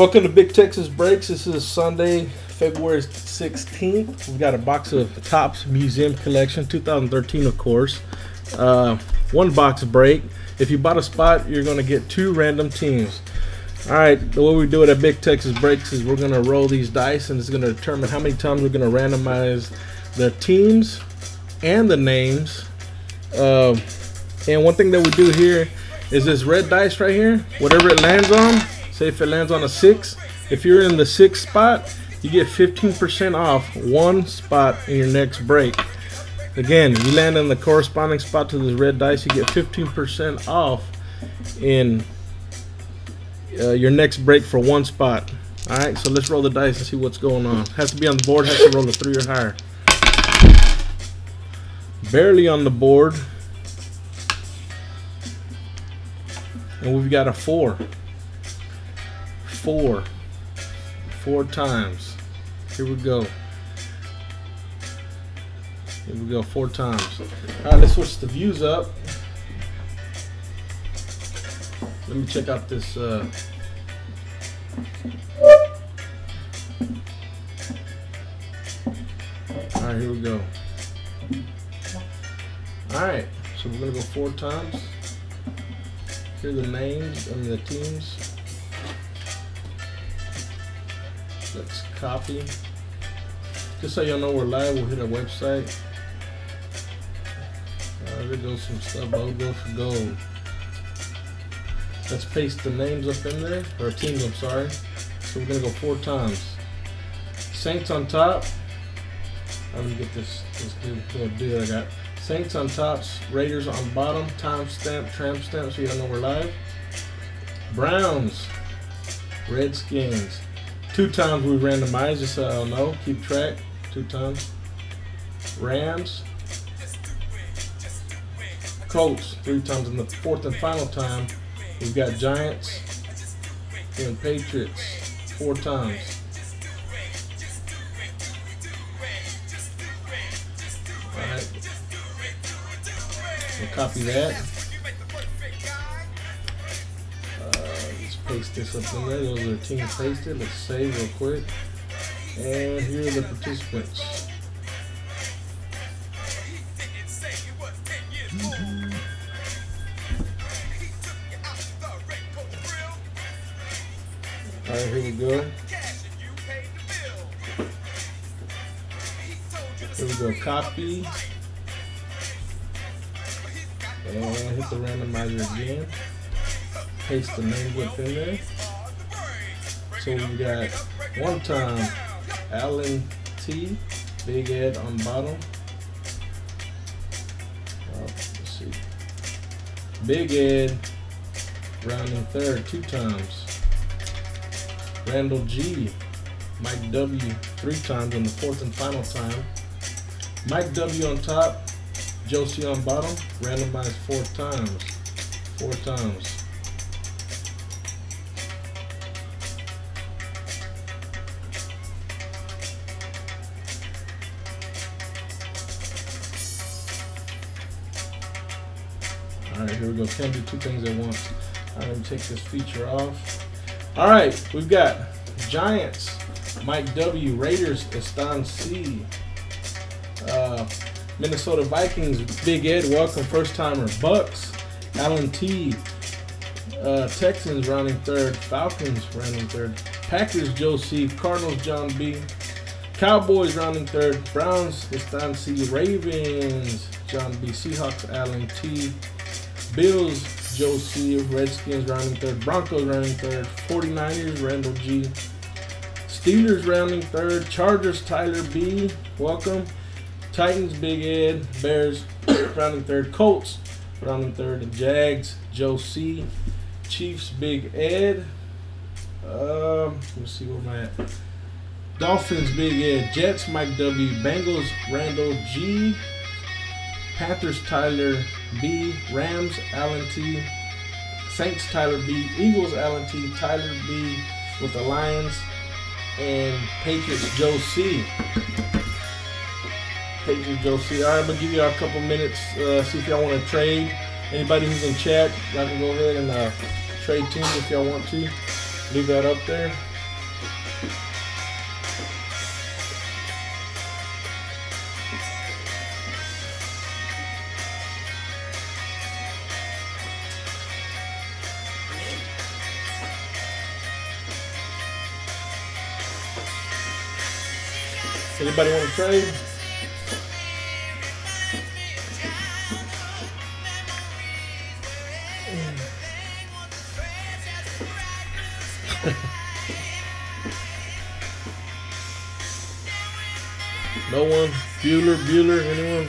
Welcome to Big Texas Breaks. This is Sunday, February 16th. We've got a box of Topps Museum Collection, 2013, of course. Uh, one box break. If you bought a spot, you're going to get two random teams. All right, the way we do it at Big Texas Breaks is we're going to roll these dice, and it's going to determine how many times we're going to randomize the teams and the names. Uh, and one thing that we do here is this red dice right here, whatever it lands on, say if it lands on a six, if you're in the sixth spot, you get 15% off one spot in your next break. Again, you land in the corresponding spot to this red dice, you get 15% off in uh, your next break for one spot. All right, so let's roll the dice and see what's going on. Has to be on the board, has to roll a three or higher. Barely on the board. And we've got a four. Four. Four times. Here we go. Here we go, four times. All right, let's switch the views up. Let me check out this. Uh, All right, here we go. All right, so we're gonna go four times. Here are the names and the teams. Let's copy. Just so y'all know we're live, we'll hit our website. Uh, there goes some stuff. I'll go for gold. Let's paste the names up in there, or teams, I'm sorry. So we're gonna go four times. Saints on top. I'm gonna get this, this little deal I got. Saints on tops, Raiders on bottom, timestamp, tramp stamp, so y'all know we're live. Browns, Redskins. Two times we randomized, just so y'all know. Keep track. Two times. Rams. Colts, three times. And the fourth and final time, we've got Giants and Patriots, four times. Alright. We'll copy that. Paste this up in there. Those are teams pasted. Let's save real quick. And here are the participants. All right, here we go. Here we go. Copy. And hit the randomizer again. Paste the name up in there. So we got one time Alan T, Big Ed on bottom. Oh, let's see. Big Ed rounding third two times. Randall G, Mike W three times on the fourth and final time. Mike W on top, Josie on bottom, randomized four times. Four times. All right, here we go. Can't do two things at once. I'm gonna take this feature off. All right, we've got Giants, Mike W, Raiders, Estan C, uh, Minnesota Vikings, Big Ed, welcome, first timer, Bucs, Alan T, uh, Texans rounding third, Falcons rounding third, Packers, Joe C, Cardinals, John B, Cowboys rounding third, Browns, Estan C, Ravens, John B, Seahawks, Alan T, Bills, Joe C, Redskins rounding third, Broncos rounding third, 49ers, Randall G, Steelers rounding third, Chargers, Tyler B, welcome, Titans, Big Ed, Bears rounding third, Colts rounding third, and Jags, Joe C, Chiefs, Big Ed, um, let's see where I'm at, Dolphins, Big Ed, Jets, Mike W, Bengals, Randall G, Panthers, Tyler B, Rams, Allen T, Saints, Tyler B, Eagles, Allen T, Tyler B with the Lions, and Patriots, Joe C. Patriots, Joe C. All right, I'm gonna give you a couple minutes, uh, see if y'all want to trade. Anybody who's in chat, y'all can go ahead and uh, trade teams if y'all want to. Leave that up there. Anybody want to trade? no one? Bueller, Bueller, anyone?